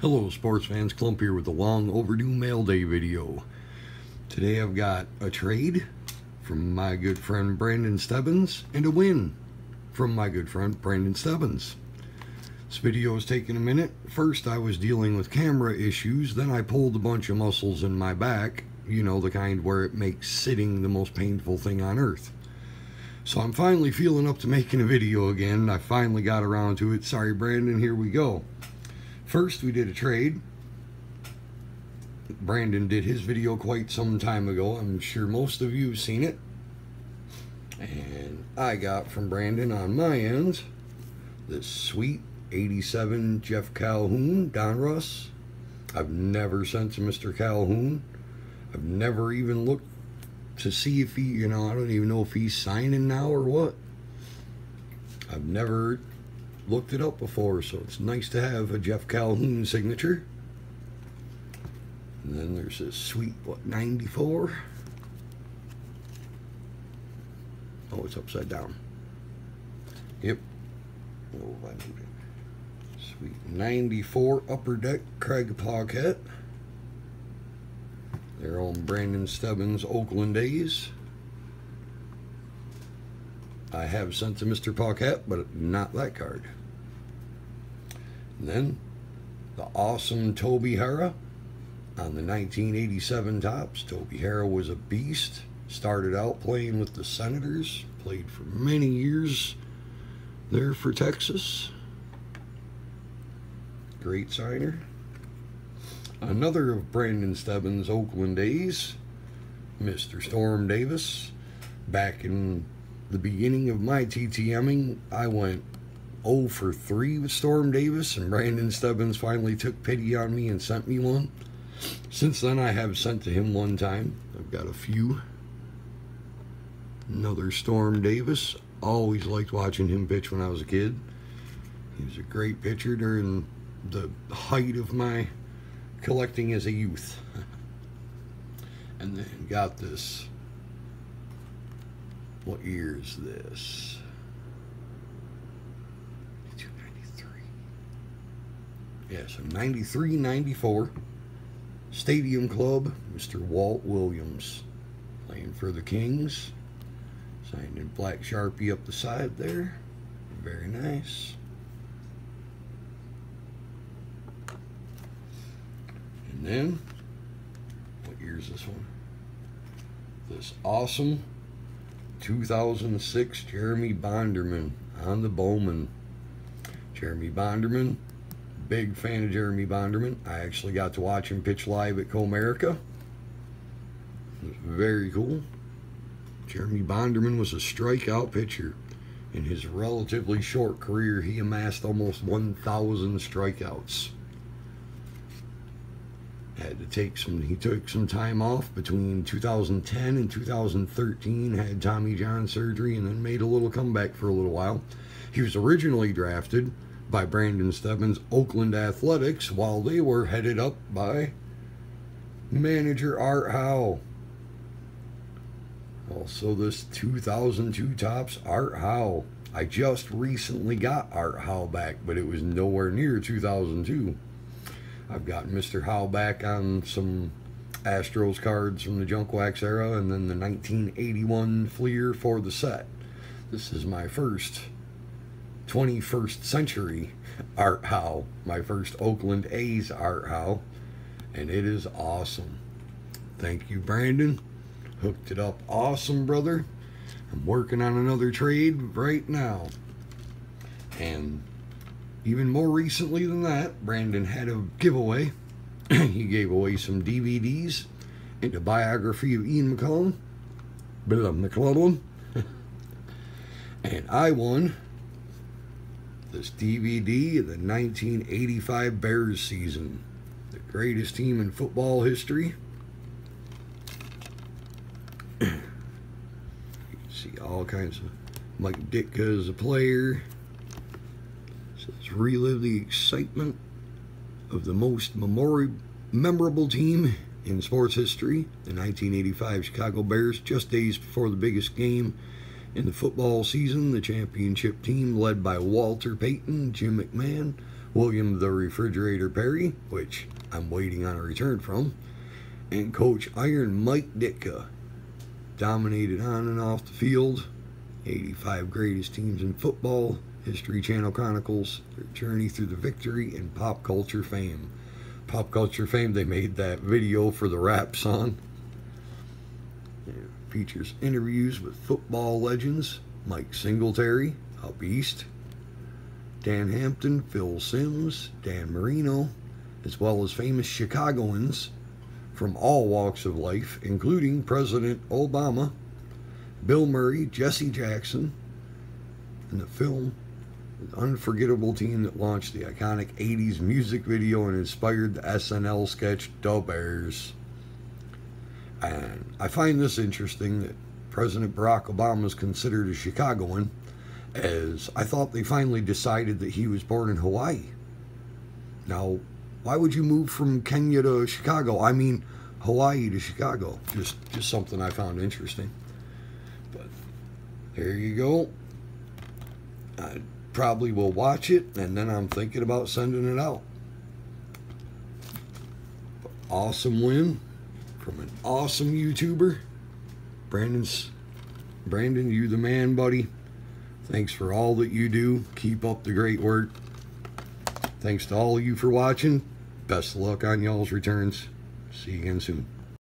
Hello sports fans, Klummp here with the long overdue mail day video. Today I've got a trade from my good friend Brandon Stebbins and a win from my good friend Brandon Stebbins. This video is taking a minute. First I was dealing with camera issues, then I pulled a bunch of muscles in my back, you know the kind where it makes sitting the most painful thing on earth. So I'm finally feeling up to making a video again. I finally got around to it. Sorry Brandon, here we go. First, we did a trade. Brandon did his video quite some time ago. I'm sure most of you have seen it. And I got from Brandon on my end this sweet 87 Jeff Calhoun Donruss. I've never sent to Mr. Calhoun. I've never even looked to see if he, you know, I don't even know if he's signing now or what. I've never looked it up before, so it's nice to have a Jeff Calhoun signature. And then there's this sweet, what, 94? Oh, it's upside down. Yep. Oh, I moved it. Sweet 94 Upper Deck Craig Paquette. They're on Brandon Stebbins Oakland days. I have sent to Mr. Paquette, but not that card. Then the awesome Toby Harrah on the 1987 Topps. Toby Harrah was a beast. Started out playing with the Senators. Played for many years there for Texas. Great signer. Another of Brandon Stebbins' Oakland days, Mr. Storm Davis. Back in the beginning of my TTMing, I went 0 for 3 with Storm Davis, and Brandon Stebbins finally took pity on me and sent me one. Since then, I have sent to him one time. I've got a few. Another Storm Davis. Always liked watching him pitch when I was a kid. He was a great pitcher during the height of my collecting as a youth. and then got this what year is this? Yeah, so 93, 94. Stadium Club, Mr. Walt Williams. Playing for the Kings. Signed in black Sharpie up the side there. Very nice. And then, what year is this one? This awesome 2006 Jeremy Bonderman on the Bowman. Jeremy Bonderman, big fan of Jeremy Bonderman. I actually got to watch him pitch live at Comerica. It was very cool. Jeremy Bonderman was a strikeout pitcher. In his relatively short career, he amassed almost 1,000 strikeouts had to take some he took some time off between 2010 and 2013 had tommy john surgery and then made a little comeback for a little while he was originally drafted by brandon stebbins oakland athletics while they were headed up by manager art howe also this 2002 topps art howe i just recently got art howe back but it was nowhere near 2002 I've got Mr. Howe back on some Astros cards from the Junk Wax era and then the 1981 Fleer for the set. This is my first 21st century Art Howe, my first Oakland A's Art Howe, and it is awesome. Thank you, Brandon. Hooked it up awesome, brother. I'm working on another trade right now. And even more recently than that, Brandon had a giveaway. he gave away some DVDs and a biography of Ian McCullen, Bill McClellan. and I won this DVD of the 1985 Bears season, the greatest team in football history. you see all kinds of Mike Ditka as a player says relive the excitement of the most memorable team in sports history, the 1985 Chicago Bears, just days before the biggest game in the football season. The championship team, led by Walter Payton, Jim McMahon, William the Refrigerator Perry, which I'm waiting on a return from, and Coach Iron Mike Ditka. Dominated on and off the field. 85 greatest teams in football. History Channel chronicles their journey through the victory and pop culture fame. Pop culture fame, they made that video for the rap song. Features interviews with football legends Mike Singletary, up east, Dan Hampton, Phil Simms, Dan Marino, as well as famous Chicagoans from all walks of life, including President Obama, Bill Murray, Jesse Jackson, and the film The Unforgettable Team that launched the iconic 80s music video and inspired the SNL sketch Da Bears. And I find this interesting that President Barack Obama is considered a Chicagoan, as I thought they finally decided that he was born in Hawaii. Now, why would you move from Kenya to Chicago? I mean, Hawaii to Chicago. Just, just something I found interesting. But there you go. I probably will watch it, and then I'm thinking about sending it out. Awesome win from an awesome YouTuber. Brandon's Brandon, you the man, buddy. Thanks for all that you do. Keep up the great work. Thanks to all of you for watching. Best of luck on y'all's returns. See you again soon.